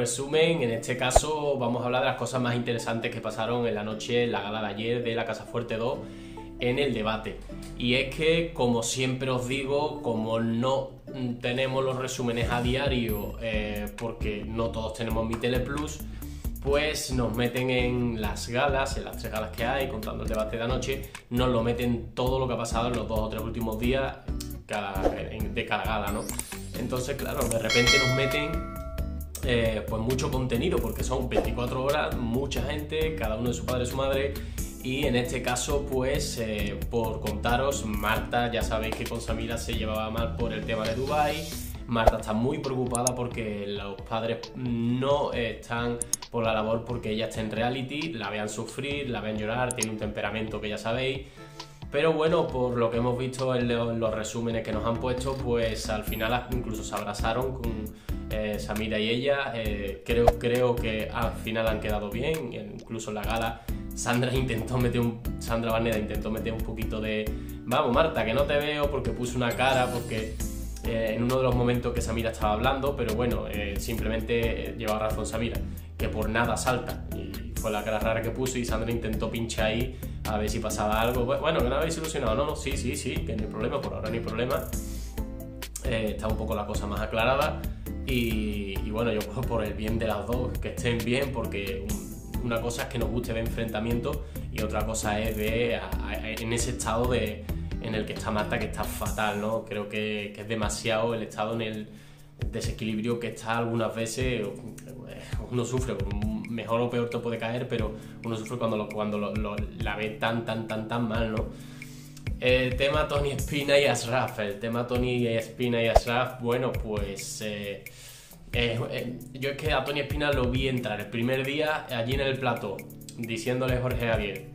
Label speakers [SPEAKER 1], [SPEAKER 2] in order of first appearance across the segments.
[SPEAKER 1] resumen. En este caso vamos a hablar de las cosas más interesantes que pasaron en la noche, en la gala de ayer de la Casa Fuerte 2 en el debate. Y es que, como siempre os digo, como no tenemos los resúmenes a diario, eh, porque no todos tenemos mi Teleplus, pues nos meten en las galas, en las tres galas que hay, contando el debate de anoche, nos lo meten todo lo que ha pasado en los dos o tres últimos días de cada gala, ¿no? Entonces, claro, de repente nos meten eh, pues mucho contenido, porque son 24 horas, mucha gente, cada uno de su padre y su madre, y en este caso, pues, eh, por contaros, Marta, ya sabéis que con Samira se llevaba mal por el tema de Dubai. Marta está muy preocupada porque los padres no están por la labor porque ella está en reality, la vean sufrir, la vean llorar, tiene un temperamento que ya sabéis. Pero bueno, por lo que hemos visto en los resúmenes que nos han puesto, pues al final incluso se abrazaron con eh, Samira y ella. Eh, creo, creo que al final han quedado bien, incluso en la gala Sandra intentó meter un. Sandra Vaneda intentó meter un poquito de. Vamos, Marta, que no te veo porque puse una cara, porque eh, en uno de los momentos que Samira estaba hablando, pero bueno, simplemente lleva razón Samira, que por nada salta. Y fue la cara rara que puso y Sandra intentó pinchar ahí a ver si pasaba algo. Bueno, que no habéis solucionado. No, sí, sí, sí, que no hay problema, por ahora no hay problema. Está un poco la cosa más aclarada. Y, bueno, yo por el bien de las dos, que estén bien, porque una cosa es que nos guste ver enfrentamiento y otra cosa es ver en ese estado de, en el que está Marta, que está fatal, ¿no? Creo que, es demasiado el estado en el desequilibrio que está algunas veces. Uno sufre mejor o peor te puede caer, pero uno sufre cuando, cuando lo, la ve tan, tan, tan, tan mal, ¿no? El tema Tony Espina y Asraf. El tema Tony Espina y Asraf, bueno, pues. Eh, eh, yo es que a Tony Espina lo vi entrar el primer día allí en el plató, diciéndole a Jorge Javier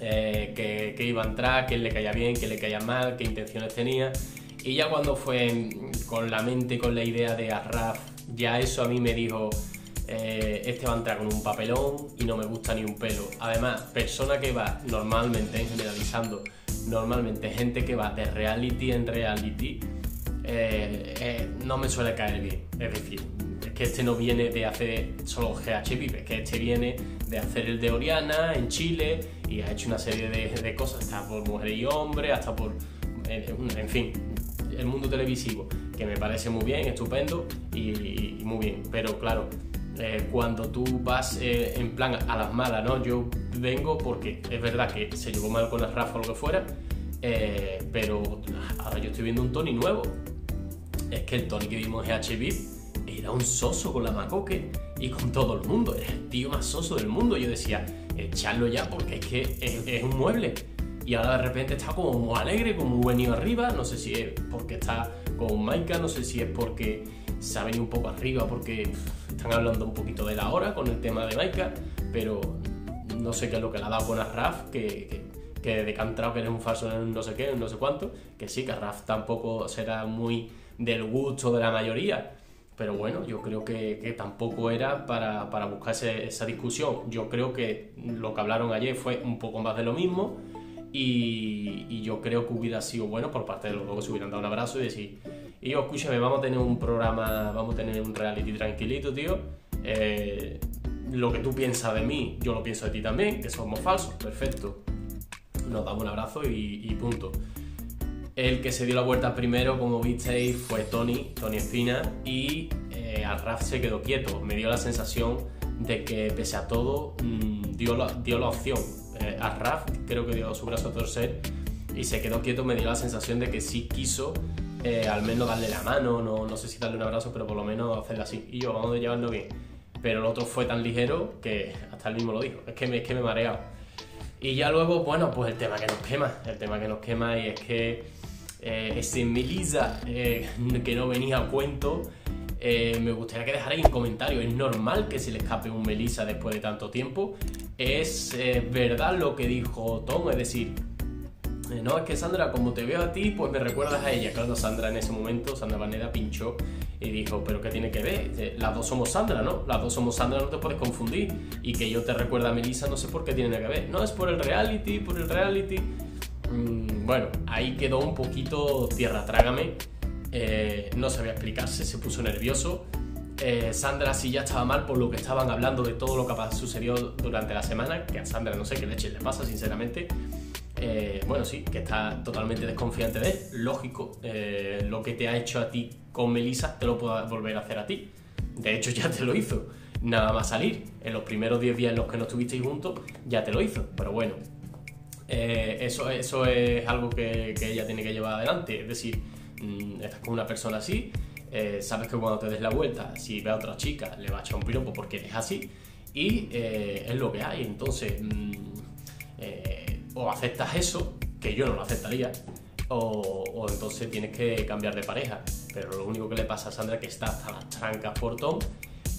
[SPEAKER 1] eh, que, iba a entrar, que le caía bien, que le caía mal, qué intenciones tenía. Y ya cuando fue con la mente, con la idea de Asraf, ya eso a mí me dijo, este va a entrar con un papelón y no me gusta ni un pelo. Además, persona que va normalmente, generalizando, normalmente gente que va de reality en reality, eh, eh, no me suele caer bien. Es decir, es que este no viene de hacer solo GH es que este viene de hacer el de Oriana en Chile y ha hecho una serie de, cosas, hasta por mujeres y hombres, hasta por. En, fin, el mundo televisivo, que me parece muy bien, estupendo y muy bien. Pero claro, eh, cuando tú vas eh, en plan a las malas, ¿no? Yo vengo porque es verdad que se llevó mal con el Rafa o lo que fuera, eh, pero ahora yo estoy viendo un Tony nuevo. Es que el Tony que vimos en HB era un soso con la macoque y con todo el mundo, era el tío más soso del mundo. Yo decía, echarlo ya porque es que es, un mueble. Y ahora de repente está como muy alegre, como muy venido arriba. No sé si es porque está con Maika, no sé si es porque se ha venido un poco arriba, porque están hablando un poquito de la hora con el tema de Maika, pero no sé qué es lo que le ha dado con Arraf, que, que, que decantado que eres un falso en no sé qué, no sé cuánto, que sí, que Arraf tampoco será muy del gusto de la mayoría, pero bueno, yo creo que, que tampoco era para, para buscar esa discusión. Yo creo que lo que hablaron ayer fue un poco más de lo mismo y, y, yo creo que hubiera sido bueno por parte de los dos que se hubieran dado un abrazo y decir, y yo, escúchame, vamos a tener un programa, vamos a tener un reality tranquilito, tío. Eh, lo que tú piensas de mí, yo lo pienso de ti también, que somos falsos, perfecto. Nos damos un abrazo y, punto. El que se dio la vuelta primero, como visteis, fue Tony, Tony Espina, y eh, Raf se quedó quieto. Me dio la sensación de que, pese a todo, mm, dio, la, dio la opción. Eh, Raf creo que dio su brazo a torcer y se quedó quieto. Me dio la sensación de que sí quiso eh, al menos darle la mano, no, no sé si darle un abrazo, pero por lo menos hacerlo así. Y yo, vamos a bien. Pero el otro fue tan ligero que hasta él mismo lo dijo. Es que me, es que me he mareado. Y ya luego, bueno, pues el tema que nos quema. El tema que nos quema y es que eh, ese Melissa eh, que no venía a cuento. me gustaría que dejarais en comentario. ¿Es normal que se le escape un Melissa después de tanto tiempo? ¿Es verdad lo que dijo Tom? Es decir, eh, no, es que Sandra, como te veo a ti, pues me recuerdas a ella. Claro, Sandra en ese momento, Sandra Vaneda pinchó y dijo, pero ¿qué tiene que ver? Las dos somos Sandra, ¿no? Las dos somos Sandra, no te puedes confundir. Y que yo te recuerda a Melissa, no sé por qué tiene que ver. No, es por el reality, por el reality. Mm, bueno, ahí quedó un poquito tierra, trágame. Eh, no sabía explicarse, se puso nervioso. Eh, Sandra sí ya estaba mal por lo que estaban hablando de todo lo que sucedió durante la semana, que a Sandra no sé qué leche le pasa, sinceramente. Eh, bueno, sí, que está totalmente desconfiante de él. Lógico, eh, lo que te ha hecho a ti con Melissa te lo pueda volver a hacer a ti. De hecho, ya te lo hizo. Nada más salir. En los primeros 10 días en los que no estuvisteis juntos, ya te lo hizo. Pero bueno, eso, eso es algo que, que, ella tiene que llevar adelante. Es decir, mm, estás con una persona así, eh, sabes que cuando te des la vuelta, si ve a otra chica, le va a echar un piropo porque eres así, y eh, es lo que hay. Entonces, mm, eh, o aceptas eso, que yo no lo aceptaría, o, entonces tienes que cambiar de pareja. Pero lo único que le pasa a Sandra es que está hasta las trancas por Tom.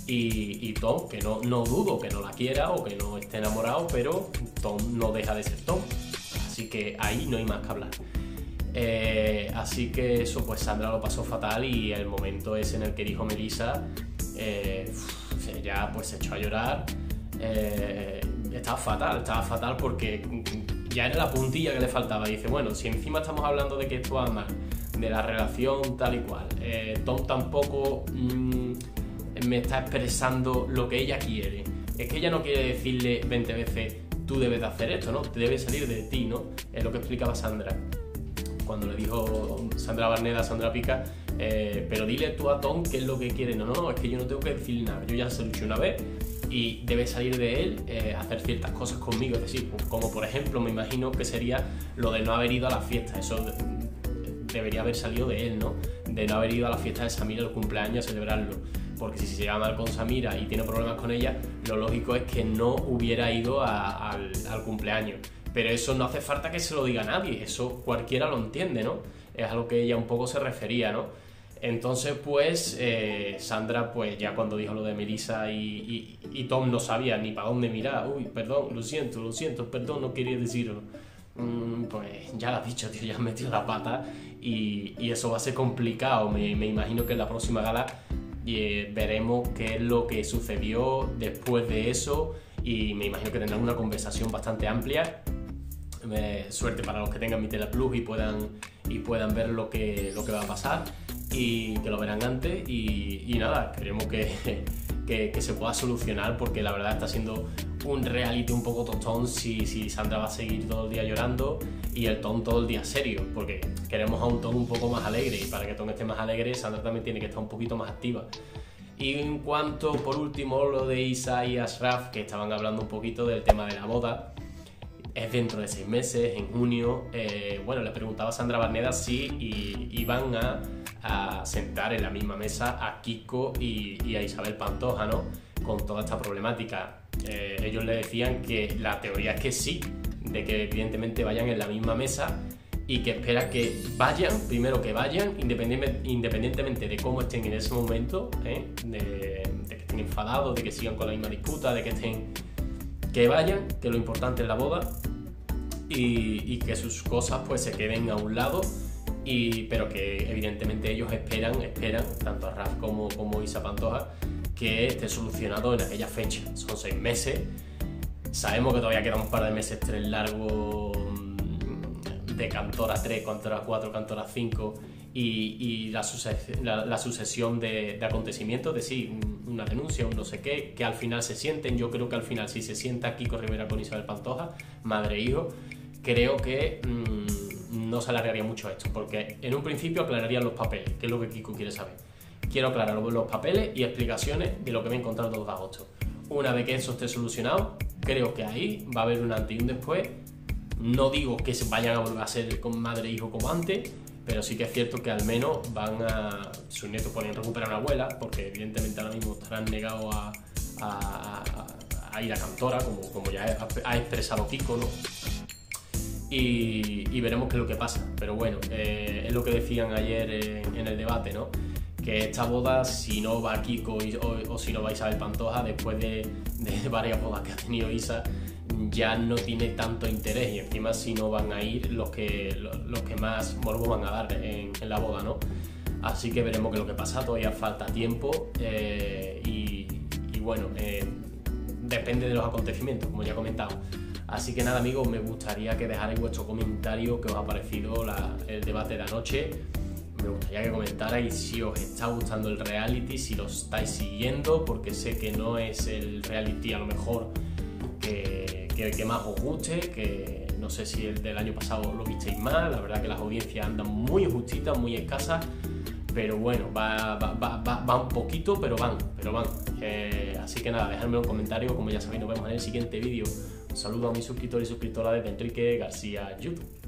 [SPEAKER 1] Y, Tom, que no, no dudo que no la quiera o que no esté enamorado, pero Tom no deja de ser Tom. Así que ahí no hay más que hablar. Eh, así que eso, pues Sandra lo pasó fatal y el momento es en el que dijo Melissa, eh, ya pues se echó a llorar. Eh, estaba fatal, estaba fatal porque ya era la puntilla que le faltaba. Dice, bueno, si encima estamos hablando de que esto va mal, de la relación tal y cual, Tom tampoco mm, me está expresando lo que ella quiere. Es que ella no quiere decirle 20 veces, tú debes de hacer esto, ¿no? Te debe salir de ti, ¿no? Es lo que explicaba Sandra cuando le dijo Sandra Barneda a Sandra Pica, eh, pero dile tú a Tom qué es lo que quiere. No, no, no, es que yo no tengo que decir nada. Yo ya se lo he una vez y debe salir de él eh, hacer ciertas cosas conmigo. Es decir, como por ejemplo, me imagino que sería lo de no haber ido a la fiesta. Eso debería haber salido de él, ¿no? De no haber ido a la fiesta de Samira el cumpleaños a celebrarlo. Porque si se lleva mal con Samira y tiene problemas con ella, lo lógico es que no hubiera ido al, al cumpleaños. Pero eso no hace falta que se lo diga a nadie, eso cualquiera lo entiende, ¿no? Es a lo que ella un poco se refería, ¿no? Entonces, pues, eh, Sandra, pues ya cuando dijo lo de Melissa y, Tom no sabía ni para dónde mirar, uy, perdón, lo siento, lo siento, perdón, no quería decirlo. Mm, pues ya lo has dicho, tío, ya has metido la pata y, eso va a ser complicado. Me, imagino que en la próxima gala eh, veremos qué es lo que sucedió después de eso y me imagino que tendrán una conversación bastante amplia suerte para los que tengan mi Tele Plus y puedan, y puedan ver lo que, lo que va a pasar y que lo verán antes y, nada, esperemos que, que, se pueda solucionar porque la verdad está siendo un reality un poco tostón si, si Sandra va a seguir todo el día llorando y el Tom todo el día serio porque queremos a un Tom un poco más alegre y para que Tom esté más alegre Sandra también tiene que estar un poquito más activa. Y en cuanto, por último, lo de Isa y Ashraf, que estaban hablando un poquito del tema de la boda, es dentro de seis meses, en junio. Eh, bueno, le preguntaba a Sandra Barneda si iban a, sentar en la misma mesa a Kiko y, a Isabel Pantoja, ¿no? Con toda esta problemática. Eh, ellos le decían que la teoría es que sí, de que evidentemente vayan en la misma mesa y que espera que vayan, primero que vayan, independientemente de cómo estén en ese momento, ¿eh? de, que estén enfadados, de que sigan con la misma disputa, de que estén que vayan, que lo importante es la boda y, que sus cosas pues se queden a un lado, y, pero que evidentemente ellos esperan, esperan, tanto a Raf como, como Isa Pantoja, que esté solucionado en aquella fecha. Son seis meses, sabemos que todavía quedan un par de meses, tres largos mm, de Cantora 3, Cantora 4, Cantora 5 y, la, sucesión de, acontecimientos, de sí, una denuncia, un no sé qué, que al final se sienten. Yo creo que al final, si se sienta Kiko Rivera con Isabel Pantoja, madre e hijo, creo que mm, no se alargaría mucho esto, porque en un principio aclararían los papeles, que es lo que Kiko quiere saber. Quiero aclarar los papeles y explicaciones de lo que me he encontrado el 2 de agosto. Una vez que eso esté solucionado, creo que ahí va a haber un antes y un después. No digo que se vayan a volver a ser con madre e hijo como antes, pero sí que es cierto que al menos van a. Sus nietos pueden recuperar a una abuela, porque evidentemente ahora mismo estarán negados a, a, ir a Cantora, como, como ya ha, expresado Kiko, ¿no? Y, veremos qué es lo que pasa. Pero bueno, eh, es lo que decían ayer en, el debate, ¿no? Que esta boda, si no va Kiko o, si no va Isabel Pantoja, después de, varias bodas que ha tenido Isa, ya no tiene tanto interés y encima si no van a ir los que, los, que más morbo van a dar en, la boda, ¿no? Así que veremos qué es lo que pasa, todavía falta tiempo eh, y, bueno, eh, depende de los acontecimientos, como ya he comentado. Así que nada amigos, me gustaría que dejarais vuestro comentario, que os ha parecido el debate de anoche. Me gustaría que comentarais si os está gustando el reality, si lo estáis siguiendo, porque sé que no es el reality a lo mejor que, más os guste, que no sé si el del año pasado lo visteis mal, la verdad que las audiencias andan muy justitas, muy escasas, pero bueno, va, va, un poquito, pero van, pero van. Eh, así que nada, dejadme un comentario, como ya sabéis, nos vemos en el siguiente vídeo. Saludo a mis suscriptores y suscriptoras de Enrique García YouTube.